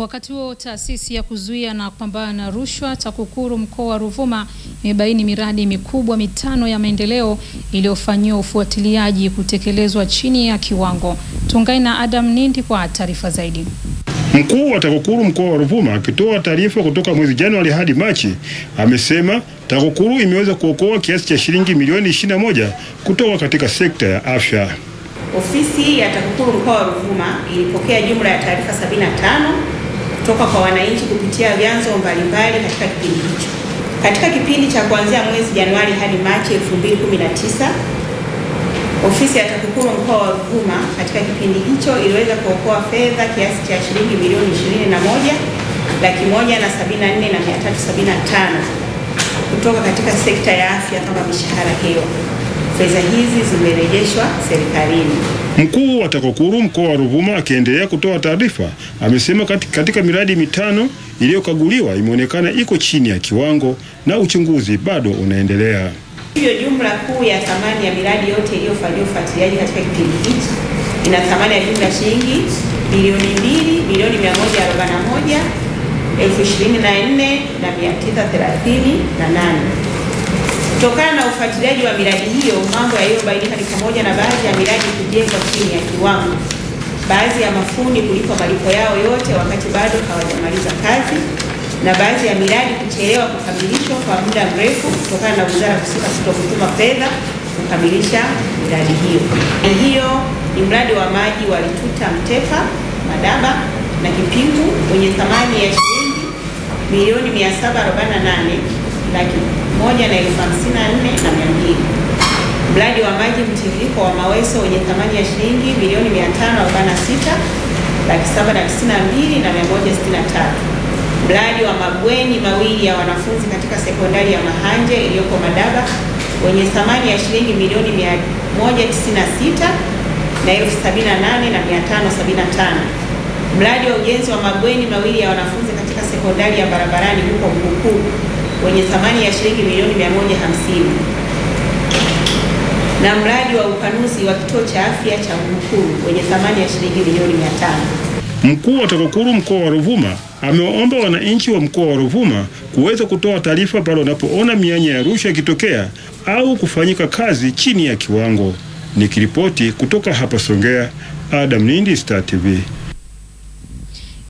Wakati huo taasisi ya kuzuia na kupambana na rushwa TAKUKURU mkoa wa Ruvuma imebaini miradi mikubwa mitano ya maendeleo iliyofanyiwa ufuatiliaji kutekelezwa chini ya kiwango. Tuungane na Adam Nindi kwa taarifa zaidi. Mkuu wa TAKUKURU mkoa wa Ruvuma akitoa taarifa kutoka mwezi Januari hadi Machi amesema TAKUKURU imeweza kuokoa kiasi cha shilingi milioni 21 kutoka katika sekta ya afya. Ofisi ya TAKUKURU mkoa wa Ruvuma ilipokea jumla ya taarifa 75 kutoka kwa wananchi kupitia vyanzo mbalimbali katika kipindi hicho. Katika kipindi cha kuanzia mwezi Januari hadi Machi 2019, ofisi ya TAKUKURU mkoa wa Ruvuma katika kipindi hicho iliweza kuokoa fedha kiasi cha shilingi milioni 21 laki moja na 74 na 375 kutoka katika sekta ya afya kama mishahara hewa. Fedha hizi zimerejeshwa serikalini. Mkuu wa TAKUKURU mkoa wa Ruvuma akiendelea kutoa taarifa amesema katika miradi mitano iliyokaguliwa imeonekana iko chini ya kiwango na uchunguzi bado unaendelea. Hivyo jumla kuu ya thamani ya miradi yote iliyofanyiwa ufuatiliaji katika kipindi hichi ina thamani ya jumla shilingi bilioni mbili milioni mia moja arobaini na moja elfu ishirini na nne na mia tisa thelathini na nane. Kutokana na ufuatiliaji wa miradi hiyo, mambo yaliyobainika ni pamoja na baadhi ya miradi kujengwa chini ya kiwango, baadhi ya mafundi kulipwa malipo yao yote wakati bado hawajamaliza kazi, na baadhi ya miradi kuchelewa kukamilishwa kwa muda mrefu kutokana na wizara husika kutokutuma fedha kukamilisha miradi hiyo. Hiyo ni mradi wa maji wa Lituta Mtefa Madaba na Kipingu wenye thamani ya shilingi milioni 748 laki moja na elfu hamsini na nne na mia mbili. Mradi wa maji mtiririko wa Maweso wenye thamani ya shilingi milioni 546 laki saba na tisini na mbili na mia moja sitini na tatu. Mradi wa mabweni mawili ya wanafunzi katika sekondari ya Mahanje iliyoko Madaba wenye thamani ya shilingi milioni 196 na elfu sabini na nane na mia tano sabini na tano. Mradi wa ujenzi wa mabweni mawili ya wanafunzi katika sekondari ya barabarani huko Mkukuru wenye thamani ya shilingi milioni 150 na mradi wa upanuzi wa kituo cha afya cha Mkuru wenye thamani ya shilingi milioni 500. Mkuu wa TAKUKURU mkoa wa Ruvuma amewaomba wananchi wa mkoa wa Ruvuma kuweza kutoa taarifa pale wanapoona mianya ya rushwa ikitokea au kufanyika kazi chini ya kiwango. Nikiripoti kutoka hapa Songea, Adam Nindi, Star TV.